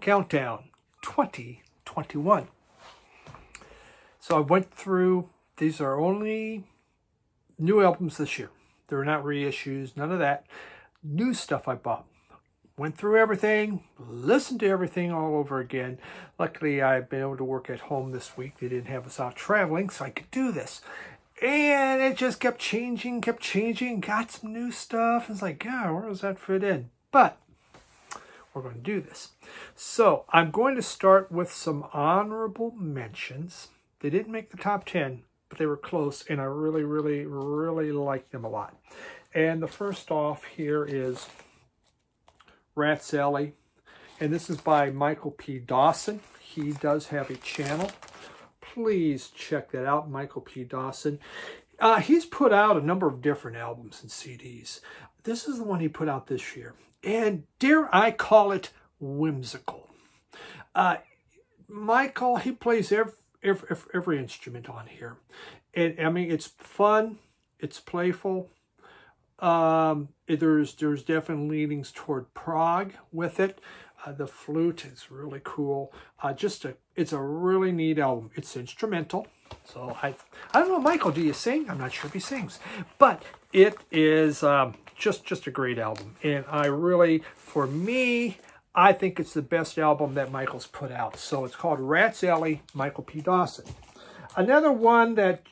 Countdown 2021. So I went through, these are only new albums this year. They're not reissues, none of that. New stuff I bought. Went through everything, listened to everything all over again. Luckily, I've been able to work at home this week. They didn't have us out traveling, so I could do this. And it just kept changing, kept changing, got some new stuff. It's like, yeah, where does that fit in? But we're going to do this. So I'm going to start with some honorable mentions. They didn't make the top 10, but they were close, and I really, really, really like them a lot. And the first off here is Rats Alley. And this is by Michael P. Dawson. He does have a channel. Please check that out, Michael P. Dawson. Uh, he's put out a number of different albums and CDs. This is the one he put out this year. And dare I call it whimsical. Uh, Michael, he plays every, every, every instrument on here. And I mean, it's fun. It's playful. Um, there's there's definitely leanings toward prog with it. Uh, the flute is really cool. Uh, just a, it's a really neat album. It's instrumental. So I, I don't know, Michael, do you sing? I'm not sure if he sings, but it is um, just just a great album. And I really, for me, I think it's the best album that Michael's put out. So it's called Rats Alley, Michael P. Dawson. Another one that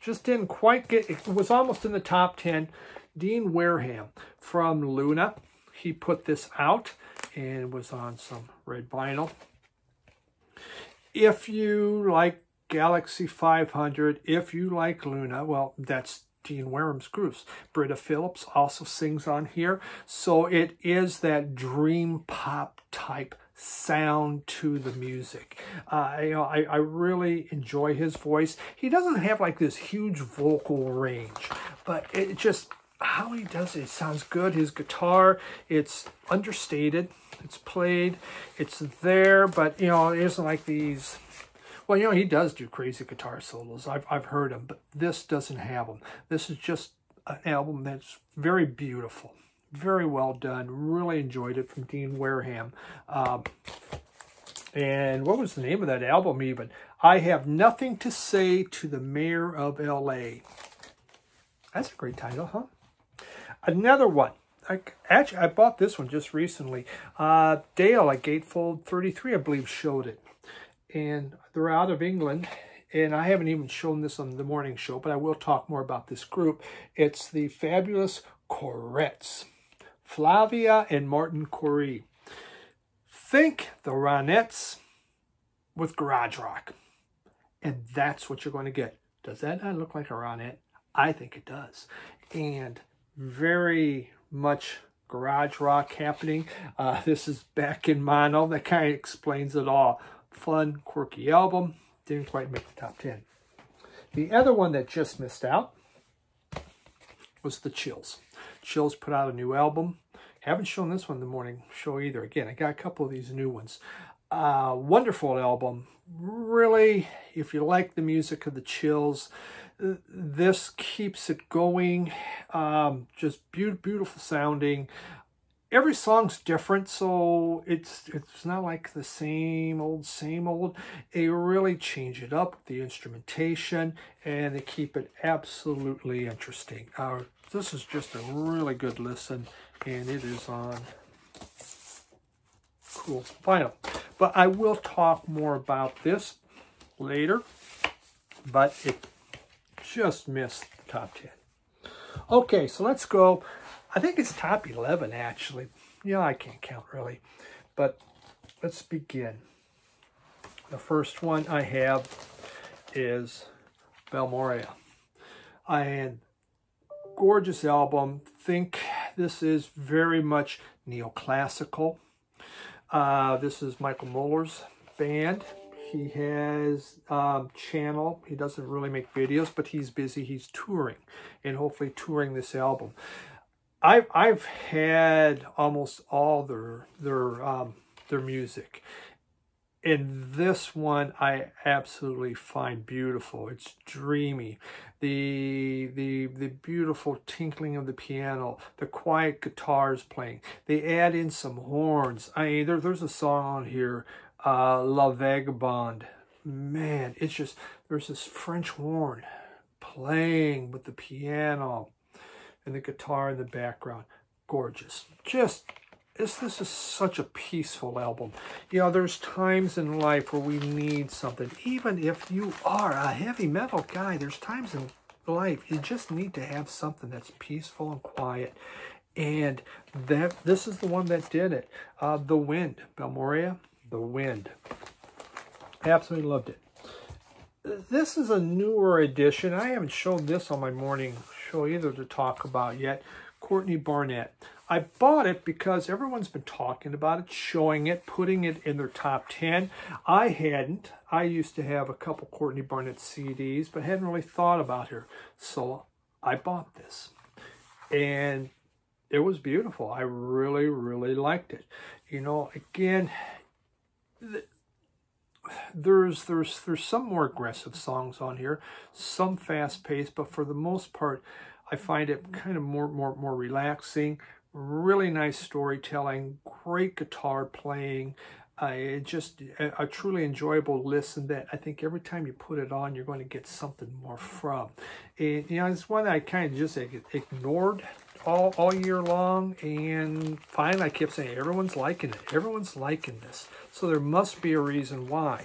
just didn't quite get, it was almost in the top 10. Dean Wareham from Luna. He put this out and was on some red vinyl. If you like Galaxy 500, if you like Luna, well, that's Dean Wareham's grooves. Britta Phillips also sings on here. So it is that dream pop type sound to the music. Uh, you know, I, I really enjoy his voice. He doesn't have like this huge vocal range, but it just, how he does it, it sounds good. His guitar, it's understated. It's played, it's there, but you know, it isn't like these well, you know, he does do crazy guitar solos. I've, I've heard him, but this doesn't have them. This is just an album that's very beautiful very well done. Really enjoyed it from Dean Wareham. Um, and what was the name of that album even? I Have Nothing to Say to the Mayor of L.A. That's a great title, huh? Another one. I, actually, I bought this one just recently. Uh, Dale at Gatefold 33, I believe, showed it. And they're out of England. And I haven't even shown this on the morning show, but I will talk more about this group. It's the Fabulous Courettes. Flavia and Martin Couri. Think the Ronettes with garage rock. And that's what you're going to get. Does that not look like a Ronette? I think it does. And very much garage rock happening. Uh, this is back in mono. That kind of explains it all. Fun, quirky album. Didn't quite make the top 10. The other one that just missed out was The Chills. Chills put out a new album. Haven't shown this one in the morning show either. Again, I got a couple of these new ones. Uh, wonderful album. Really, if you like the music of the Chills, this keeps it going. Um, just be beautiful sounding. Every song's different, so it's it's not like the same old, same old. They really change it up the instrumentation, and they keep it absolutely interesting. Uh, this is just a really good listen and it is on cool vinyl. But I will talk more about this later, but it just missed the top 10. Okay, so let's go. I think it's top 11, actually. Yeah, I can't count, really. But let's begin. The first one I have is Balmorhea. And gorgeous album. Think this is very much neoclassical. Uh, this is Michael Muller's band. He has um, channel. He doesn't really make videos, but he's busy. He's touring and hopefully touring this album. I've I've had almost all their their um, their music. and this one I absolutely find beautiful. It's dreamy. The, the, the beautiful tinkling of the piano, the quiet guitars playing. They add in some horns. I mean, there, there's a song on here, uh, La Vagabonde. Man, it's just, there's this French horn playing with the piano and the guitar in the background. Gorgeous. Just this, this is such a peaceful album. You know, there's times in life where we need something. Even if you are a heavy metal guy, there's times in life you just need to have something that's peaceful and quiet. And that this is the one that did it. Uh, the Wind, Balmorhea, The Wind. Absolutely loved it. This is a newer edition. I haven't shown this on my morning show either to talk about yet. Courtney Barnett. I bought it because everyone's been talking about it, showing it, putting it in their top 10. I hadn't. I used to have a couple Courtney Barnett CDs, but hadn't really thought about her. So I bought this. And it was beautiful. I really, really liked it. You know, again, there's there's there's some more aggressive songs on here, some fast paced, but for the most part, I find it kind of more more more relaxing, really nice storytelling, great guitar playing. Uh, just a, a, truly enjoyable listen that I think every time you put it on, you're going to get something more from. And, you know, it's one that I kind of just ignored all, all year long. And finally, I kept saying, everyone's liking it. Everyone's liking this. So there must be a reason why.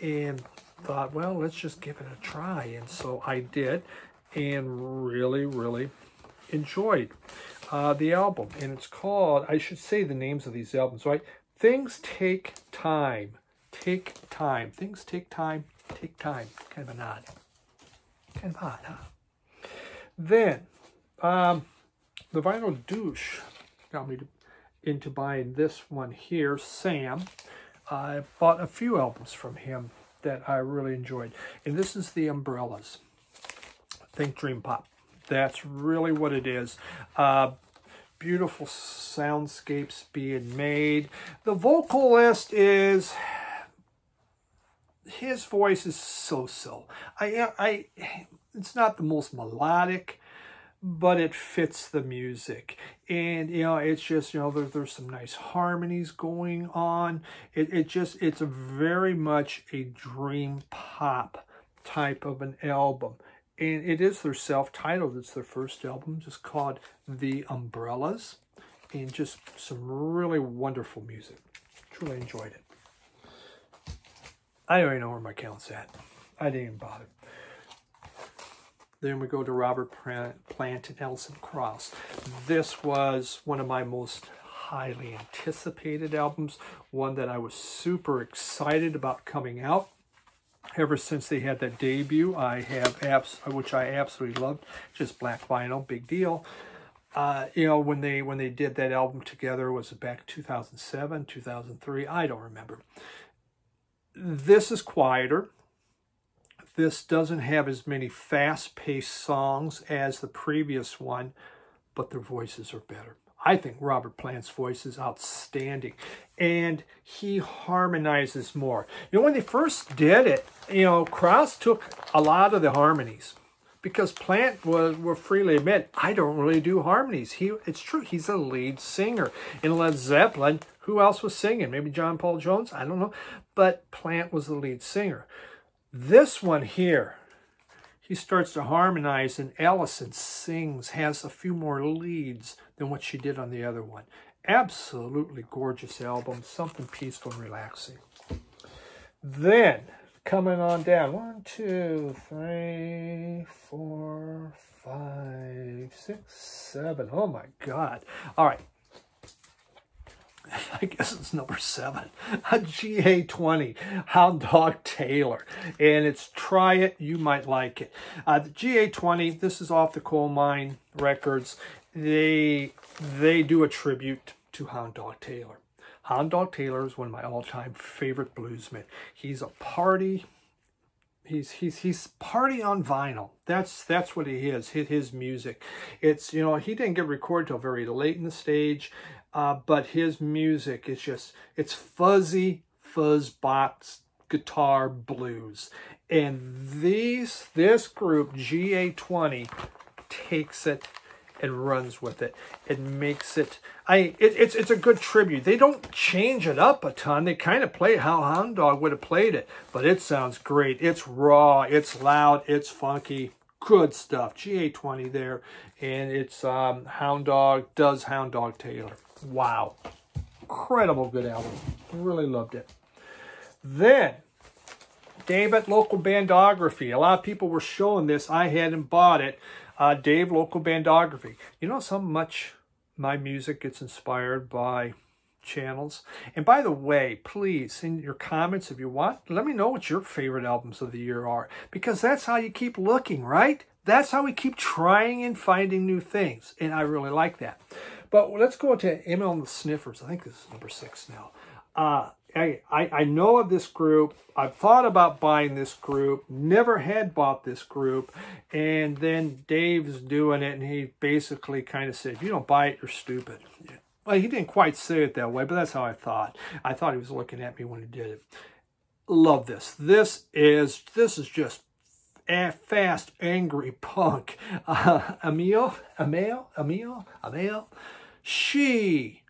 And thought, well, let's just give it a try. And so I did and really, really enjoyed uh, the album. And it's called, I should say the names of these albums, right? Things Take Time. Take Time. Things Take Time. Take Time. Kind of an odd. Kind of odd, huh? Then, um, the Vinyl Douche got me to, into buying this one here, Sam. I bought a few albums from him that I really enjoyed. And this is the Umbrellas. Think Dream Pop. That's really what it is. Uh, beautiful soundscapes being made. The vocalist is his voice is so-so. I, I, it's not the most melodic, but it fits the music. And, you know, it's just, you know, there, there's some nice harmonies going on. It, it just, it's very much a dream pop type of an album and it is their self-titled. It's their first album, just called The Umbrellas, and just some really wonderful music. Truly enjoyed it. I don't even know where my count's at. I didn't even bother. Then we go to Robert Plant and Alison Krauss. This was one of my most highly anticipated albums, one that I was super excited about coming out ever since they had that debut. I have apps, which I absolutely loved, just black vinyl, big deal. Uh, you know, when they when they did that album together, was it back 2007, 2003? I don't remember. This is quieter. This doesn't have as many fast-paced songs as the previous one, but their voices are better. I think Robert Plant's voice is outstanding. And he harmonizes more. You know, when they first did it, you know, Krauss took a lot of the harmonies because Plant was, will freely admit, I don't really do harmonies. He, It's true, he's a lead singer. In Led Zeppelin, who else was singing? Maybe John Paul Jones? I don't know. But Plant was the lead singer. This one here, he starts to harmonize and Alison sings, has a few more leads than what she did on the other one. Absolutely gorgeous album, something peaceful and relaxing. Then, coming on down, one, two, three, four, five, six, seven. Oh my God. All right, I guess it's number seven, a GA20 Hound Dog Taylor. And it's Try It, You Might Like It. Uh, the GA20, this is off the Colemine Records. They, they do a tribute to Hound Dog Taylor. Hound Dog Taylor is one of my all-time favorite bluesmen. He's a party he's he's he's party on vinyl that's that's what he is his, his music it's you know he didn't get recorded till very late in the stage uh, but his music is just, it's fuzzy, fuzz box guitar blues. And these this group, GA20, takes it and runs with it and makes it I it, it's it's a good tribute. They don't change it up a ton. They kind of play how Hound Dog would have played it, but it sounds great. It's raw, it's loud, it's funky, good stuff. GA20 there, and it's um, Hound Dog does Hound Dog Taylor. Wow, incredible good album. Really loved it. Then David Local Bandography. A lot of people were showing this. I hadn't bought it. Uh, Dave Local Bandography. You know how much my music gets inspired by channels? And by the way, please, in your comments, if you want, let me know what your favorite albums of the year are. Because that's how you keep looking, right? That's how we keep trying and finding new things. And I really like that. But let's go to Amyl and the Sniffers. I think this is number six now. Uh, I, I, know of this group. I've thought about buying this group. Never had bought this group. And then Dave's doing it, and he basically kind of said, if you don't buy it, you're stupid. Well, he didn't quite say it that way, but that's how I thought. I thought he was looking at me when he did it. Love this. This is, this is just fast, angry punk. Uh, Amyl, Amyl, Amyl, Amyl, she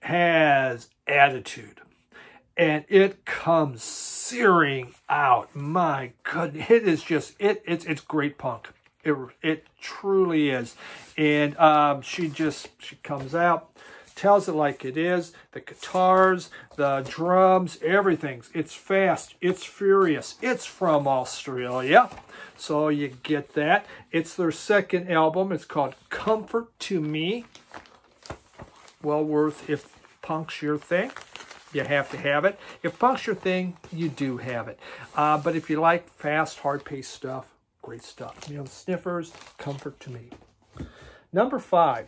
has attitude and it comes searing out. My goodness, it is just it. It's it's great punk. It it truly is, and um, she just she comes out, tells it like it is. The guitars, the drums, everything's it's fast. It's furious. It's from Australia, so you get that. It's their second album. It's called Comfort to Me. Well worth if punk's your thing you have to have it. If punk's your thing, you do have it. Uh, but if you like fast, hard-paced stuff, great stuff. You know, Sniffers, comfort to me. Number five,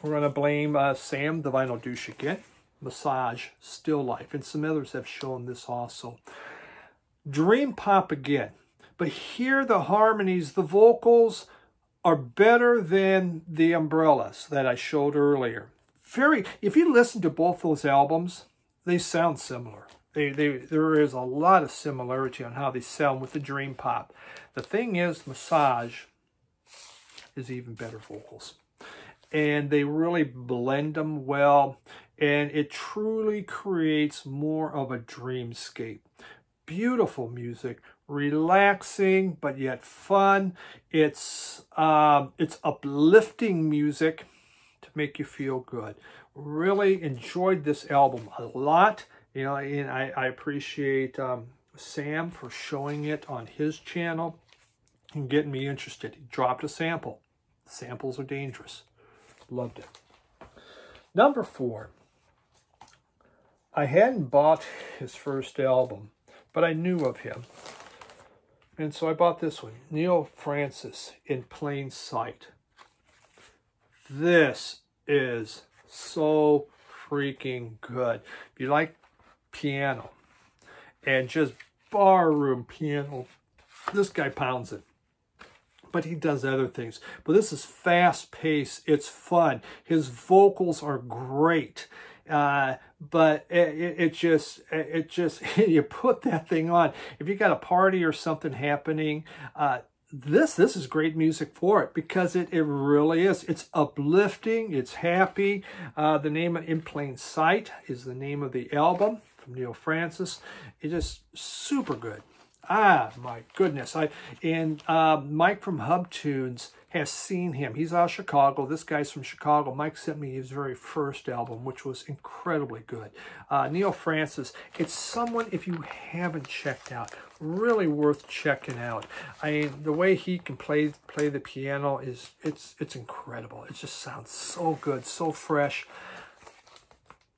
we're going to blame uh, Sam, the Vinyl Douche again. Massage, Still Life, and some others have shown this also. Dream Pop again. But here the harmonies, the vocals are better than the umbrellas that I showed earlier. Very, if you listen to both those albums, they sound similar. They, they, there is a lot of similarity on how they sound with the Dream Pop. The thing is, Massage is even better vocals. And they really blend them well. And it truly creates more of a dreamscape. Beautiful music, relaxing, but yet fun. It's, um, it's uplifting music make you feel good really enjoyed this album a lot. You know, and I, I appreciate um, Sam for showing it on his channel and getting me interested. He dropped a sample. Samples are dangerous. Loved it. Number four. I hadn't bought his first album, but I knew of him. And so I bought this one, Neal Francis, In Plain Sight. This is so freaking good. If you like piano and just barroom piano, this guy pounds it. But he does other things. But this is fast paced. It's fun. His vocals are great. Uh, but it, it, it, just, it just, you put that thing on. If you got a party or something happening, uh, this this is great music for it because it, it really is. It's uplifting. It's happy. Uh, the name of In Plain Sight is the name of the album from Neal Francis. It's just super good. Ah, my goodness. I And uh, Mike from Hub Tunes has seen him. He's out of Chicago. This guy's from Chicago. Mike sent me his very first album, which was incredibly good. Uh, Neal Francis, it's someone, if you haven't checked out, really worth checking out. I mean, the way he can play play the piano is, it's, it's incredible. It just sounds so good, so fresh.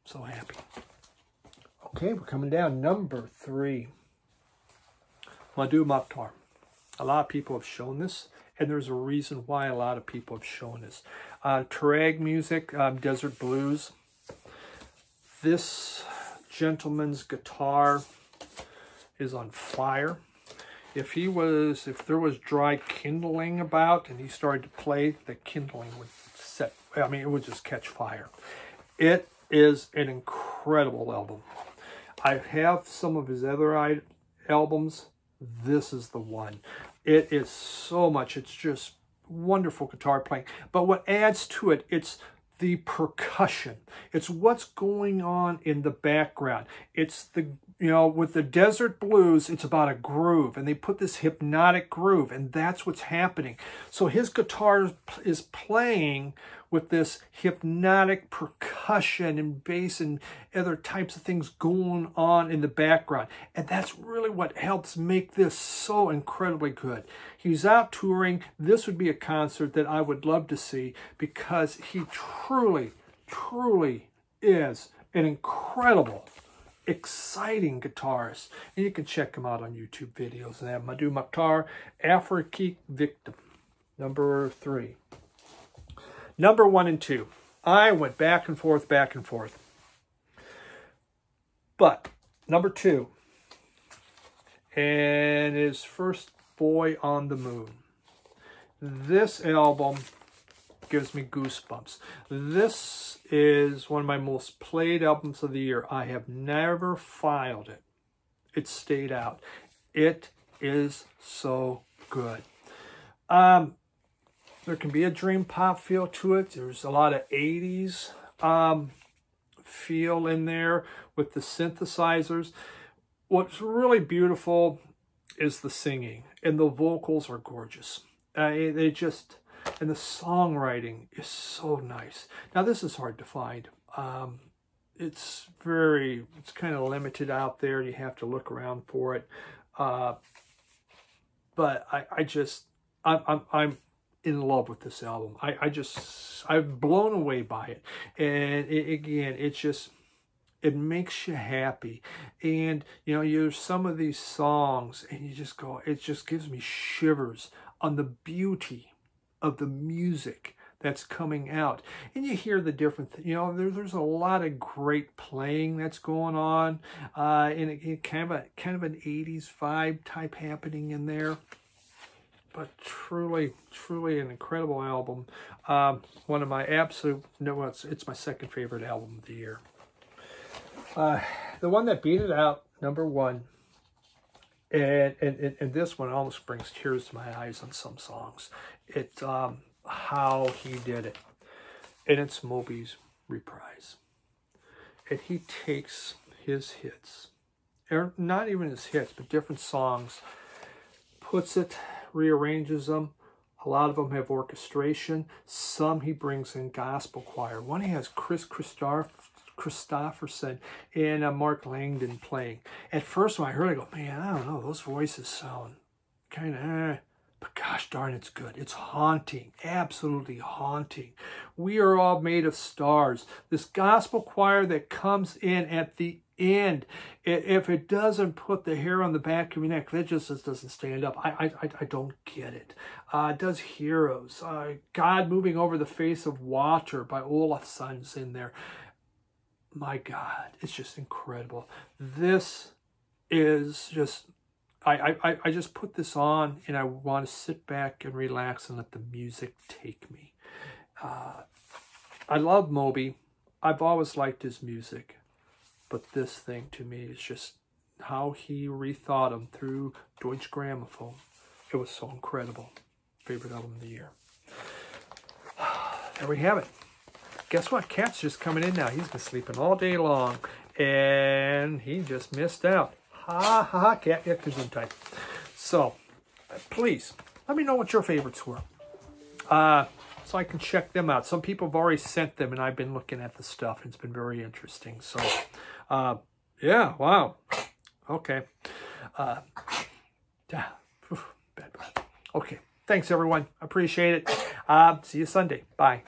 So happy. Okay, we're coming down. Number three. Mdou Moctar. A lot of people have shown this and there's a reason why a lot of people have shown this. Uh, Tuareg music, um, Desert Blues. This gentleman's guitar is on fire. If he was, if there was dry kindling about and he started to play, the kindling would set, I mean, it would just catch fire. It is an incredible album. I have some of his other albums. This is the one. It is so much. It's just wonderful guitar playing. But what adds to it, it's the percussion. It's what's going on in the background. It's the, you know, with the desert blues, it's about a groove and they put this hypnotic groove and that's what's happening. So his guitar is playing with this hypnotic percussion and bass and other types of things going on in the background. And that's really what helps make this so incredibly good. He's out touring. This would be a concert that I would love to see because he truly, truly is an incredible exciting guitarist. And you can check him out on YouTube videos. And have Mdou Moctar, Afrique Victime, number three. Number one and two. I went back and forth, back and forth. But number two, and his first Boy on the Moon. This album gives me goosebumps. This is one of my most played albums of the year. I have never filed it. It stayed out. It is so good. Um, there can be a dream pop feel to it. There's a lot of 80s um, feel in there with the synthesizers. What's really beautiful is the singing, and the vocals are gorgeous. Uh, they just, and the songwriting is so nice. Now, this is hard to find. Um, it's very, it's kind of limited out there. You have to look around for it. Uh, but I, I just, I'm, I'm, I'm in love with this album. I, I just, I'm blown away by it. And it, again, it's just, it makes you happy. And, you know, you some of these songs and you just go, it just gives me shivers on the beauty of the music that's coming out. And you hear the different, you know, there, there's a lot of great playing that's going on. Uh, and it, it kind of a, kind of an 80s vibe type happening in there but truly, truly an incredible album. Um, one of my absolute, no, it's, it's my second favorite album of the year. Uh, the one that beat it out, number one, and, and, and this one almost brings tears to my eyes on some songs. It's um, how he did it. And it's Moby's reprise. And he takes his hits, or not even his hits, but different songs, puts it rearranges them. A lot of them have orchestration. Some he brings in gospel choir. One he has Kris Kristofferson and uh, Mark Lanegan playing. At first when I heard it, I go, man, I don't know, those voices sound kind of, eh. But gosh darn, it's good. It's haunting, absolutely haunting. We are all made of stars. This gospel choir that comes in at the end, if it doesn't put the hair on the back of your neck, that just, just doesn't stand up. I, I, I don't get it. Uh, it does Heroes. Uh, God Moving Over the Face of Water by Olafsson's in there. My God, it's just incredible. This is just I, I, I just put this on and I want to sit back and relax and let the music take me. Uh, I love Moby. I've always liked his music. But this thing to me is just how he rethought them through Deutsche Grammophon. It was so incredible. Favorite album of the year. There we have it. Guess what? Cat's just coming in now. He's been sleeping all day long. And he just missed out. Ha ha ha, cat. Yeah, because type. So, please, let me know what your favorites were. Uh, so I can check them out. Some people have already sent them, and I've been looking at the stuff. It's been very interesting. So, uh, yeah, wow. Okay. Uh, yeah, bad breath. Okay. Thanks, everyone. Appreciate it. Uh, see you Sunday. Bye.